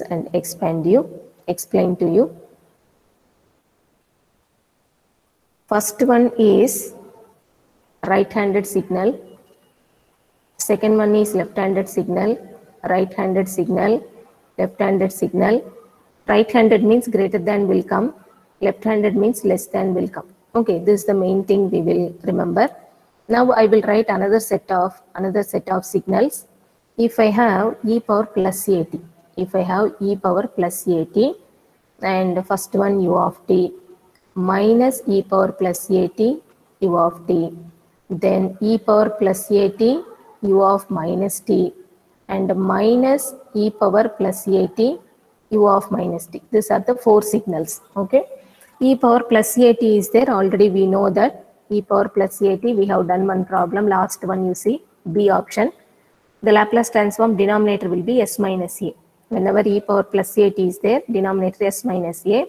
and expand you, explain to you. First one is right-handed signal. Second one is left-handed signal, right-handed signal, left-handed signal. Right-handed means greater than will come. Left-handed means less than will come. Okay, this is the main thing we will remember. Now I will write another set of another set of signals. If I have e power plus at, if I have e power plus at, and first one u of t minus e power plus at u of t, then e power plus at u of minus t, and minus e power plus at u of minus t. These are the four signals. Okay. e power plus at is there already we know that e power plus at we have done one problem last one you see b option the laplace transform denominator will be s minus a whenever e power plus at is there denominator is s minus a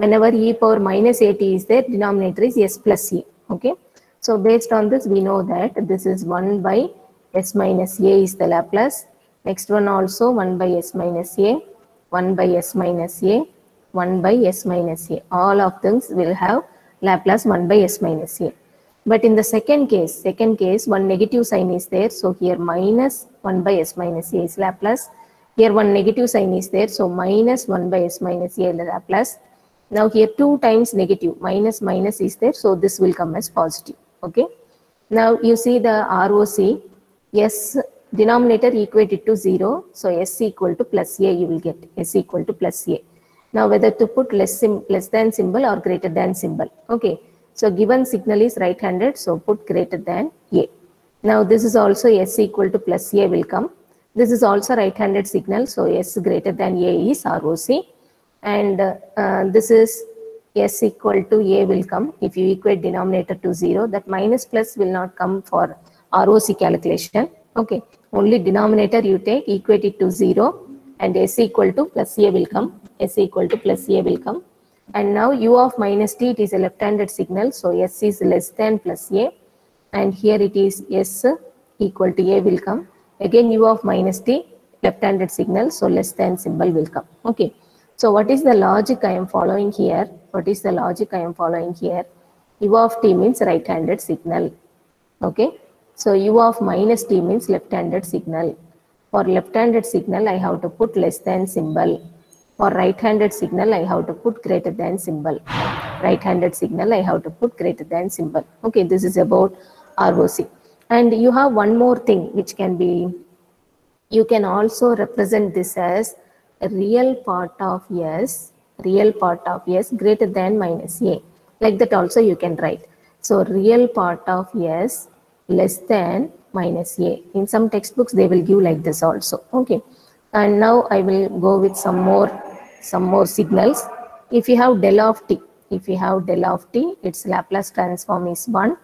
whenever e power minus at is there denominator is s plus a okay so based on this we know that this is 1 by s minus a is the laplace next one also 1 by s minus a 1 by s minus a 1 by s minus a. All of them will have Laplace 1 by s minus a. But in the second case, second case, one negative sign is there. So here minus 1 by s minus a is Laplace. Here one negative sign is there. So minus 1 by s minus a is Laplace. Now here two times negative, minus minus is there. So this will come as positive. Okay. Now you see the ROC, s denominator equated to 0. So s equal to plus a you will get, s equal to plus a. Now whether to put less, sim less than symbol or greater than symbol. Okay. So given signal is right handed. So put greater than A. Now this is also S equal to plus A will come. This is also right handed signal. So S greater than A is ROC. And uh, this is S equal to A will come. If you equate denominator to 0 that minus plus will not come for ROC calculation. Okay. Only denominator you take equate it to 0 and S equal to plus A will come s equal to plus a will come and now u of minus t it is a left-handed signal so s is less than plus a and here it is s equal to a will come again u of minus t left-handed signal so less than symbol will come. Okay. So what is the logic i am following here? What is the logic i am following here? U of t means right-handed signal. Okay. So u of minus t means left-handed signal. For left-handed signal i have to put less than symbol. For right-handed signal, I have to put greater than symbol. Right-handed signal, I have to put greater than symbol. Okay, this is about ROC. And you have one more thing which can be, you can also represent this as a real part of S, real part of S greater than minus A. Like that also you can write. So real part of S less than minus A. In some textbooks, they will give like this also. Okay. And now I will go with some more some more signals. If you have del of t, if you have del of t, its Laplace transform is 1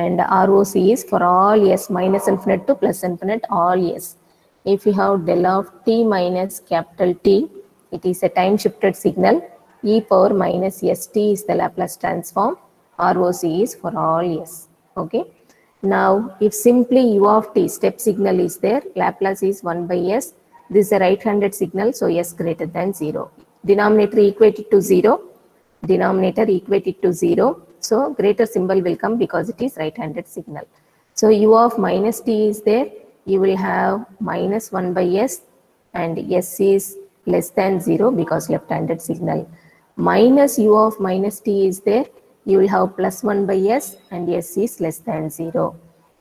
and ROC is for all s minus infinite to plus infinite all s. If you have del of t minus capital T, it is a time shifted signal. e power minus st is the Laplace transform. ROC is for all s. Okay. Now, if simply u of t step signal is there, Laplace is 1 by s this is a right-handed signal, so s greater than 0. Denominator equated to 0. Denominator equated to 0. So greater symbol will come because it is right-handed signal. So u of minus t is there. You will have minus 1 by s and s is less than 0 because left-handed signal. Minus u of minus t is there. You will have plus 1 by s and s is less than 0.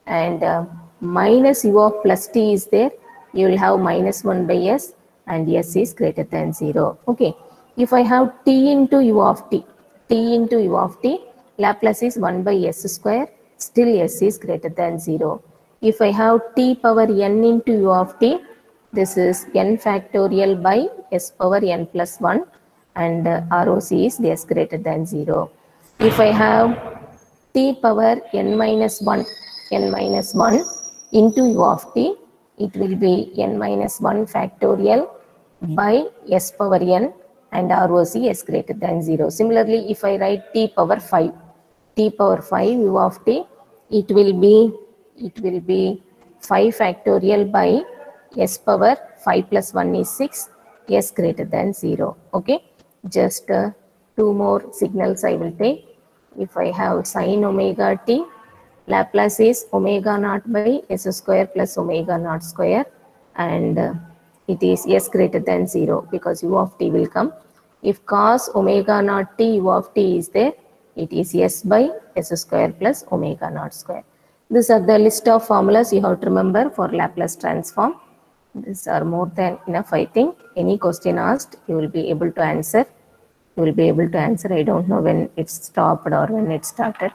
And uh, minus u of plus t is there you will have minus 1 by s and s is greater than 0. Okay. If I have t into u of t, t into u of t, Laplace is 1 by s square, still s is greater than 0. If I have t power n into u of t, this is n factorial by s power n plus 1 and uh, ROC is s greater than 0. If I have t power n minus 1, n minus 1 into u of t, it will be n minus 1 factorial by s power n and ROC s greater than 0. Similarly, if I write t power 5, t power 5 u of t, it will be, it will be 5 factorial by s power 5 plus 1 is 6 s greater than 0 okay? Just uh, two more signals i will take. If i have sine omega t laplace is omega naught by s square plus omega naught square and uh, it is s greater than 0 because u of t will come. If cos omega naught t u of t is there it is s by s square plus omega naught square these are the list of formulas you have to remember for laplace transform these are more than enough, I think. Any question asked, you will be able to answer. You will be able to answer. I don't know when it stopped or when it started.